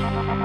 Bye.